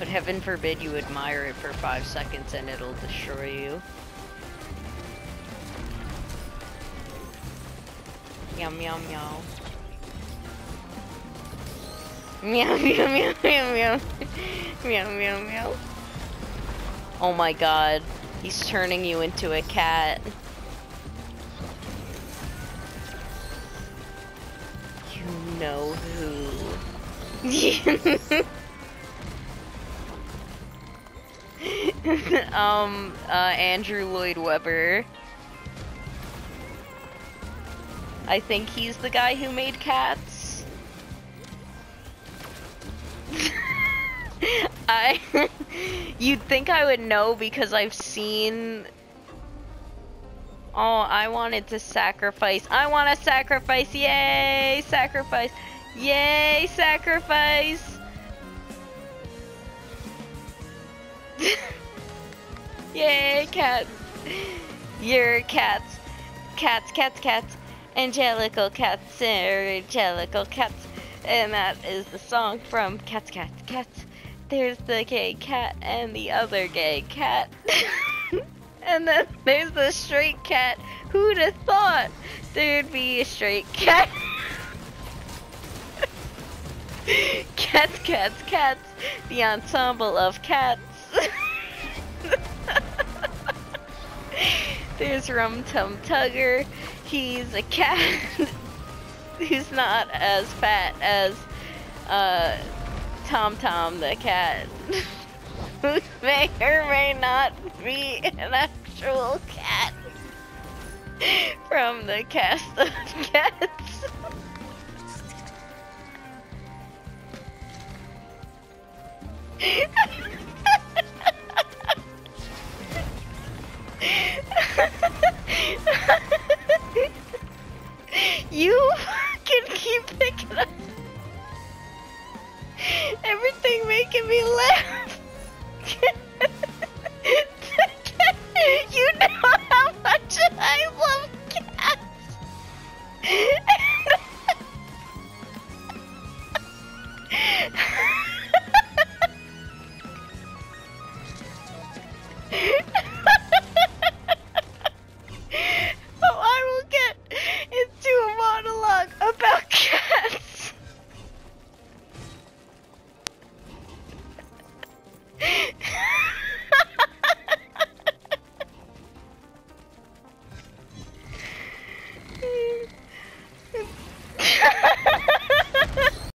But heaven forbid you admire it for five seconds and it'll destroy you. Meow meow meow. Meow meow meow meow meow. meow meow meow. Oh my god. He's turning you into a cat. You know who. um, uh, Andrew Lloyd Webber. I think he's the guy who made cats. I, you'd think I would know because I've seen. Oh, I wanted to sacrifice. I want to sacrifice. Yay, sacrifice. Yay, sacrifice. Yay, cats. Your cats. Cats, cats, cats. Angelical cats, angelical cats. And that is the song from Cats, Cats, Cats. There's the gay cat and the other gay cat. and then there's the straight cat. Who'd have thought there'd be a straight cat? cats, cats, cats. The ensemble of cats. There's Rum Tum Tugger. He's a cat who's not as fat as uh, Tom Tom the cat. who may or may not be an actual cat from the cast of cats. you can keep picking up everything making me laugh.